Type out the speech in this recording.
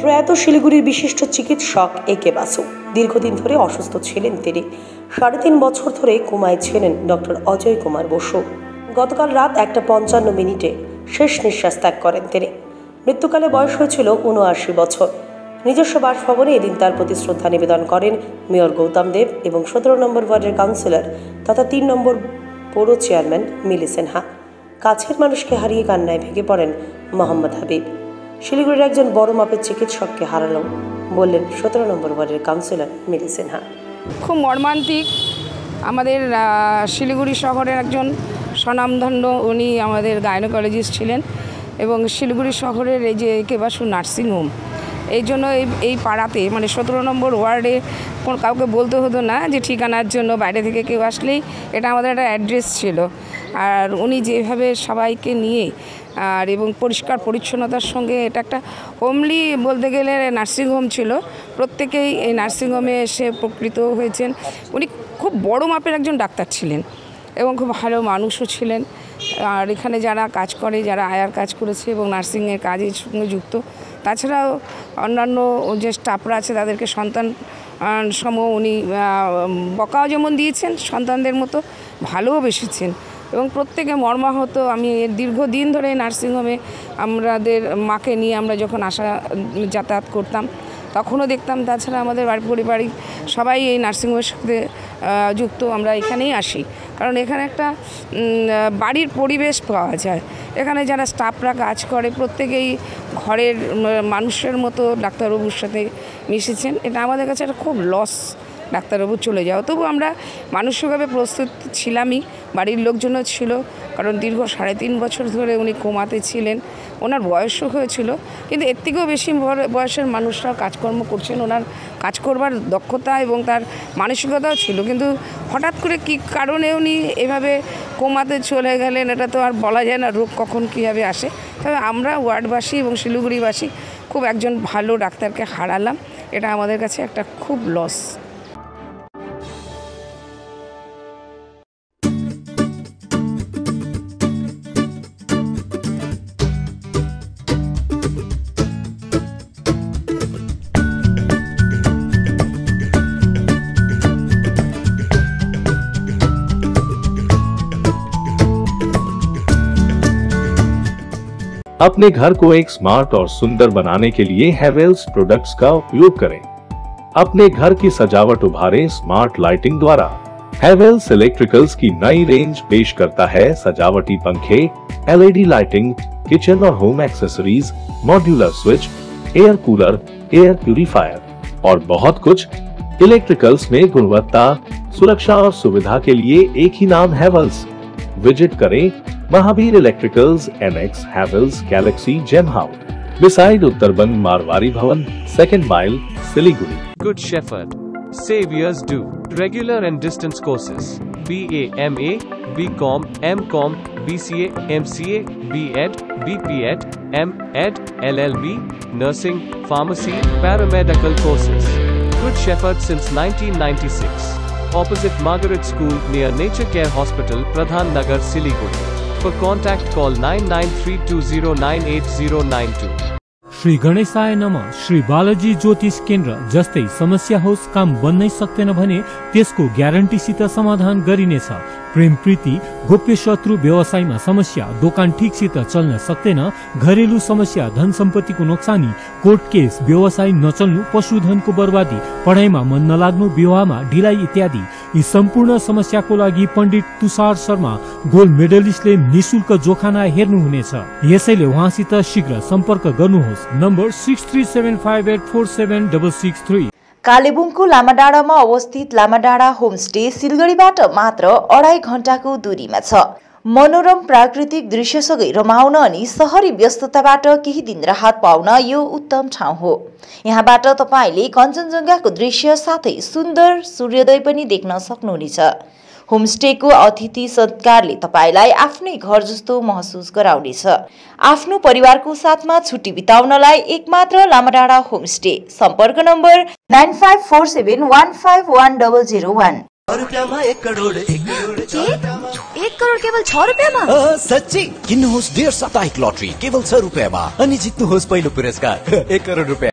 প্রয়াত শিলিগুড়ির বিশিষ্ট চিকিৎসক এ কে বাসু। দীর্ঘদিন ধরে অসুস্থ ছিলেন তিনি। সাড়ে তিন বছর ধরে কোমায় ছিলেন ডক্টর অজয় কুমার বসু। গতকাল রাত একটা পঞ্চান্ন মিনিটে শেষ নিঃশ্বাস ত্যাগ করেন তিনি। মৃত্যুকালে বয়স হয়েছিল উনআশি বছর। নিজস্ব বাসভবনে এদিন তার প্রতি শ্রদ্ধা নিবেদন করেন মেয়র গৌতম দেব এবং সতেরো নম্বর ওয়ার্ডের কাউন্সিলর তথা তিন নম্বর পৌর চেয়ারম্যান মিলি সিনহা। কাছের মানুষকে হারিয়ে কান্নায় ভেঙে পড়েন মোহাম্মদ হাবিব। শিলিগুড়ির একজন বড় মাপের চিকিৎসককে হারালো বললেন সতেরো নম্বর ওয়ার্ডের কাউন্সিলর মিলি সিনহা। খুব মর্মান্তিক। আমাদের শিলিগুড়ি শহরের একজন স্বনামধন্য উনি আমাদের গাইনোকোলজিস্ট ছিলেন এবং শিলিগুড়ি শহরের এই যে কেবাসু নার্সিংহোম এই জন্য এই এই পাড়াতে মানে সতেরো নম্বর ওয়ার্ডে কোন কাউকে বলতে হতো না যে ঠিকানার জন্য বাইরে থেকে কেউ আসলেই এটা আমাদের একটা অ্যাড্রেস ছিল। আর উনি যেভাবে সবাইকে নিয়ে আর এবং পরিষ্কার পরিচ্ছন্নতার সঙ্গে এটা একটা হোমলি বলতে গেলে নার্সিংহোম ছিল। প্রত্যেকেই এই নার্সিংহোমে এসে উপকৃত হয়েছেন। উনি খুব বড় মাপের একজন ডাক্তার ছিলেন এবং খুব ভালো মানুষও ছিলেন। আর এখানে যারা কাজ করে, যারা আয়ার কাজ করেছে এবং নার্সিংয়ের কাজের সঙ্গে যুক্ত, তাছাড়াও অন্যান্য যে স্টাফরা আছে, তাদেরকে সন্তান সম উনি বকাও যেমন দিয়েছেন, সন্তানদের মতো ভালোবেসেছেন এবং প্রত্যেকে মর্মাহত। আমি দীর্ঘদিন ধরে নার্সিংহোমে আমাদের মাকে নিয়ে আমরা যখন আসা, যাতায়াত করতাম, তখনও দেখতাম, তাছাড়া আমাদের বাড়ি, পরিবারিক সবাই এই নার্সিংহোমের সাথে যুক্ত। আমরা এখানেই আসি। কারণ এখানে একটা বাড়ির পরিবেশ পাওয়া যায়। এখানে যারা স্টাফরা কাজ করে, প্রত্যেকেই ঘরের মানুষের মতো ডাক্তারবাবুর সাথে মিশেছেন। এটা আমাদের কাছে একটা খুব লস ডাক্তারবাবু চলে যাও। তবু আমরা মানসিকভাবে প্রস্তুত ছিলামই, বাড়ির লোকজনও ছিল, কারণ দীর্ঘ সাড়ে তিন বছর ধরে উনি কোমাতে ছিলেন। ওনার বয়সও হয়েছিল, কিন্তু এর থেকেও বেশি বয়সের মানুষরাও কাজকর্ম করছেন, ওনার কাজ করবার দক্ষতা এবং তার মানসিকতাও ছিল। কিন্তু হঠাৎ করে কী কারণে উনি এভাবে কোমাতে চলে গেলেন, এটা তো আর বলা যায় না, রোগ কখন কীভাবে আসে? তবে আমরা ওয়ার্ডবাসী এবং শিলিগুড়িবাসী খুব একজন ভালো ডাক্তারকে হারালাম, এটা আমাদের কাছে একটা খুব লস अपने घर को एक स्मार्ट और सुंदर बनाने के लिए हेवेल्स प्रोडक्ट्स का उपयोग करें। अपने घर की सजावट उभारें स्मार्ट लाइटिंग द्वारा। हेवेल्स इलेक्ट्रिकल्स की नई रेंज पेश करता है सजावटी पंखे एलईडी लाइटिंग किचन और home accessories modular switch air cooler air purifier और बहुत कुछ। इलेक्ट्रिकल्स में गुणवत्ता, सुरक्षा और सुविधा के लिए एक ही नाम हेवल्स विज़िट करें electricals NX Havells galaxy gem house beside उत्तरबंद Marwari Bhawan second mile Siliguri Good Shepherd. Saviors do. Regular and distance courses. BA, MA, BCom, MCom, BCA, MCA, BEd, BPEd, MEd, LLB, Nursing, Pharmacy, Paramedical courses. Good Shepherd since 1996. Opposite Margaret School near Nature Care Hospital, Pradhan Nagar, Siliguri. For contact call 9932098092. Shri गणेशाय नम। श्री बालाजी ज्योतिष केन्द्र जस्तै समस्या होस् काम बन्नै सक्दैन भने त्यसको ग्यारेन्टीसित समाधान गरिनेछ। प्रेम प्रीति गोप्य शत्रु व्यवसायमा समस्या दोकान ठिकसित चल्न सक्दैन घरेलु समस्या धन सम्पत्तिको नोक्सानी कोर्ट केस व्यवसाय नचल्नु पशुधनको बर्बादी पढाइमा मन नलाग्नु विवाहमा ढिलाइ इत्यादि। यी सम्पूर्ण समस्याको लागि पण्डित तुषार शर्मा गोल्ड मेडलिस्टले निशुल्क जोखाना हेर्नुहुनेछ। यसैले उहाँसित शीघ्र सम्पर्क गर्नुहोस्। Number six three seven five eight four seven double six three कालेबुङको लामाडाँडामा अवस्थित लामाडाँडा होमस्टे सिलगढीबाट मात्र अढाई घण्टाको दूरीमा छ। मनोरम प्राकृतिक दृश्यसँगै रमाउन अनि सहरी व्यस्तताबाट केही दिन राहत पाउन यो उत्तम ठाउँ हो। यहाँबाट तपाईँले कञ्चनजङ्घाको दृश्य साथै सुन्दर सूर्योदय पनि देख्न सक्नुहुनेछ। होमस्टेको अतिथि सत्कारले तपाईँलाई आफ्नै घर जस्तो महसुस गराउनेछ। आफ्नो परिवारको साथमा छुट्टी बिताउनलाई एकमात्र लामाडाँडा होमस्टे सम्पर्क number nine five four seven one five one double zero one. रुपियाँमा एक करोड एक करोड के एक करोड केवल छ रुपियाँमा साँच्चै किन्नुहोस् डेढ साप्ताहिक लटरी केवल छ रुपियाँमा अनि जित्नुहोस् पहिलो पुरस्कार एक करोड रुपियाँ